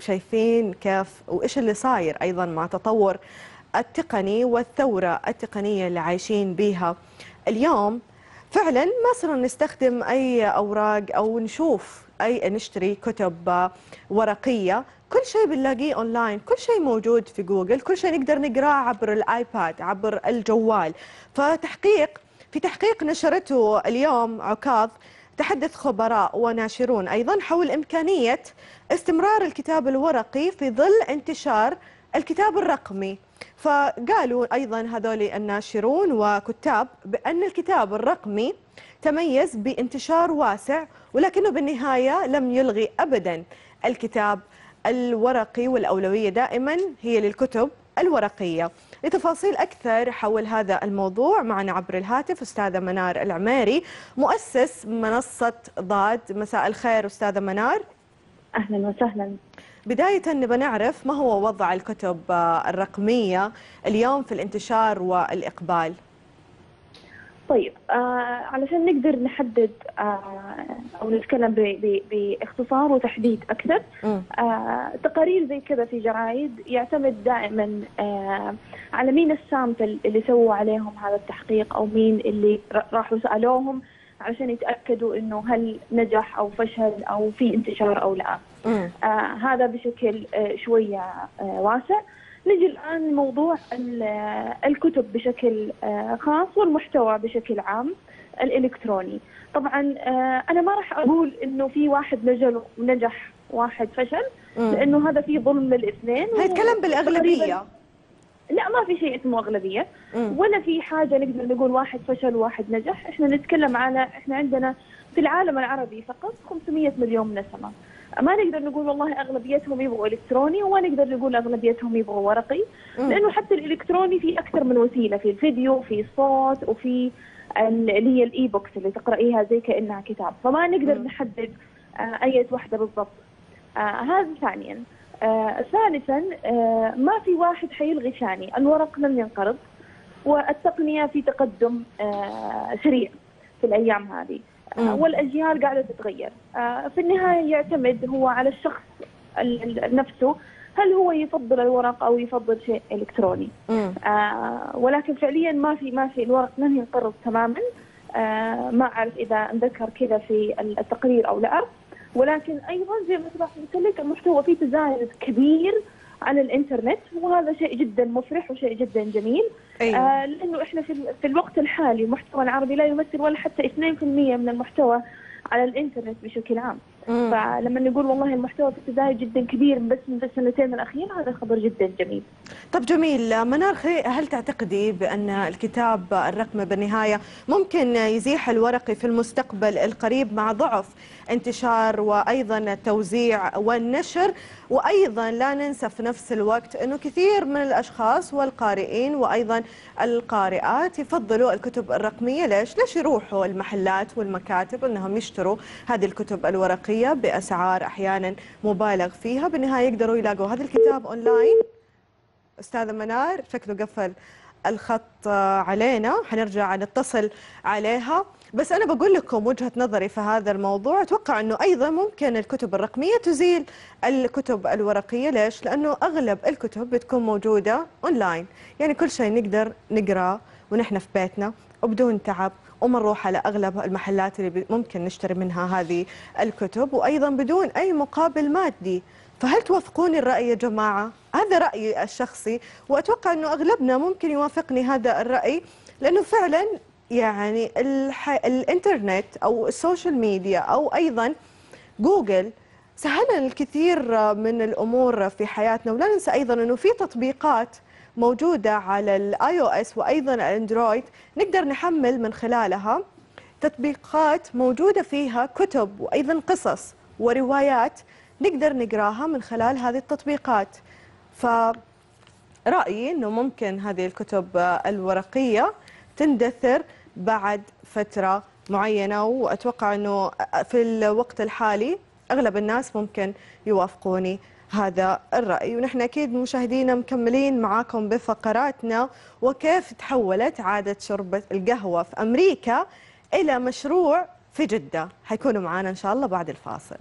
وشايفين كيف وإيش اللي صاير أيضا مع تطور التقني والثورة التقنية اللي عايشين بيها. اليوم فعلا ما صرنا نستخدم أي أوراق أو نشوف أي نشتري كتب ورقية. كل شيء بنلاقيه اونلاين كل شيء موجود في جوجل كل شيء نقدر نقراه عبر الآيباد عبر الجوال. فتحقيق في تحقيق نشرته اليوم عكاظ تحدث خبراء وناشرون أيضا حول إمكانية استمرار الكتاب الورقي في ظل انتشار الكتاب الرقمي. فقالوا أيضا هذول الناشرون وكتاب بأن الكتاب الرقمي تميز بانتشار واسع ولكنه بالنهاية لم يلغي ابدا. الكتاب الورقي والأولوية دائما هي للكتب الورقية. لتفاصيل أكثر حول هذا الموضوع معنا عبر الهاتف أستاذة منار العميري مؤسس منصة ضاد. مساء الخير أستاذة منار. أهلا وسهلا. بداية نبى نعرف ما هو وضع الكتب الرقمية اليوم في الانتشار والإقبال. طيب آه علشان نقدر نحدد آه أو نتكلم باختصار وتحديد أكثر آه تقارير زي كذا في جرايد يعتمد دائما آه على مين السامبل اللي سووا عليهم هذا التحقيق أو مين اللي راحوا سألوهم علشان يتأكدوا إنه هل نجح أو فشل أو في انتشار أو لا. آه هذا بشكل آه شوية آه واسع. نجي الآن موضوع الكتب بشكل آه، خاص والمحتوى بشكل عام الإلكتروني. طبعا آه، أنا ما راح أقول إنه في واحد نجل ونجح واحد فشل لأنه هذا في ظلم للاثنين هيتكلم بالأغلبية. لا ما في شيء اسمه أغلبية ولا في حاجة نقدر نقول واحد فشل وواحد نجح. إحنا نتكلم على إحنا عندنا في العالم العربي فقط 500 مليون نسمة ما نقدر نقول والله أغلبيتهم يبغوا إلكتروني وما نقدر نقول أغلبيتهم يبغوا ورقي لأنه حتى الإلكتروني في أكثر من وسيلة في الفيديو في الصوت وفي اللي هي ال e-books اللي تقرأيها زي كأنها كتاب. فما نقدر نحدد آه أي واحدة بالضبط. آه هذا ثانيا. آه ثالثا ما في واحد حيلغي ثاني. الورق لم ينقرض والتقنية في تقدم سريع في الأيام هذه. والأجيال قاعدة تتغير. آه، في النهاية يعتمد هو على الشخص نفسه هل هو يفضل الورق أو يفضل شيء إلكتروني؟ آه ولكن فعليا ما في ما في الورق لن ينقرض تماما. آه ما أعرف إذا انذكر كذا في التقرير أو لا. ولكن أيضا زي ما قلت لك المحتوى فيه تزايد كبير على الإنترنت وهذا شيء جدا مفرح وشيء جدا جميل. أيوة. آه لأنه إحنا في, في الوقت الحالي المحتوى العربي لا يمثل ولا حتى 2% من المحتوى على الإنترنت بشكل عام. مم. فلما نقول والله المحتوى في تزايد جدا كبير بس من السنتين الاخيره هذا خبر جدا جميل. طب جميل. منار هل تعتقدي بأن الكتاب الرقمي بالنهاية ممكن يزيح الورقي في المستقبل القريب مع ضعف انتشار وأيضا التوزيع والنشر؟ وأيضا لا ننسى في نفس الوقت إنه كثير من الأشخاص والقارئين وأيضا القارئات يفضلوا الكتب الرقمية. ليش؟ ليش يروحوا المحلات والمكاتب إنهم يشتروا هذه الكتب الورقية بأسعار أحيانا مبالغ فيها؟ بالنهاية يقدروا يلاقوا هذا الكتاب أونلاين. أستاذة منار شكله قفل. الخط علينا حنرجع نتصل عليها. بس أنا بقول لكم وجهة نظري في هذا الموضوع أتوقع أنه أيضا ممكن الكتب الرقمية تزيل الكتب الورقية. ليش؟ لأنه أغلب الكتب بتكون موجودة أونلاين يعني كل شيء نقدر نقرأ ونحن في بيتنا وبدون تعب وما نروح على أغلب المحلات اللي ممكن نشتري منها هذه الكتب وأيضا بدون أي مقابل مادي. فهل توافقوني الرأي يا جماعة؟ هذا رأيي الشخصي وأتوقع أنه أغلبنا ممكن يوافقني هذا الرأي لأنه فعلا يعني الح... الإنترنت أو ال social media أو أيضا جوجل سهلنا الكثير من الأمور في حياتنا. ولا ننسى أيضا أنه في تطبيقات موجودة على ال iOS وأيضا الأندرويد نقدر نحمل من خلالها تطبيقات موجودة فيها كتب وأيضا قصص وروايات نقدر نقراها من خلال هذه التطبيقات. ف رايي إنه ممكن هذه الكتب الورقية تندثر بعد فترة معينة وأتوقع أنه في الوقت الحالي أغلب الناس ممكن يوافقوني هذا الرأي. ونحن أكيد مشاهدينا مكملين معاكم بفقراتنا وكيف تحولت عادة شرب القهوة في أمريكا إلى مشروع في جدة. حيكونوا معنا إن شاء الله بعد الفاصل.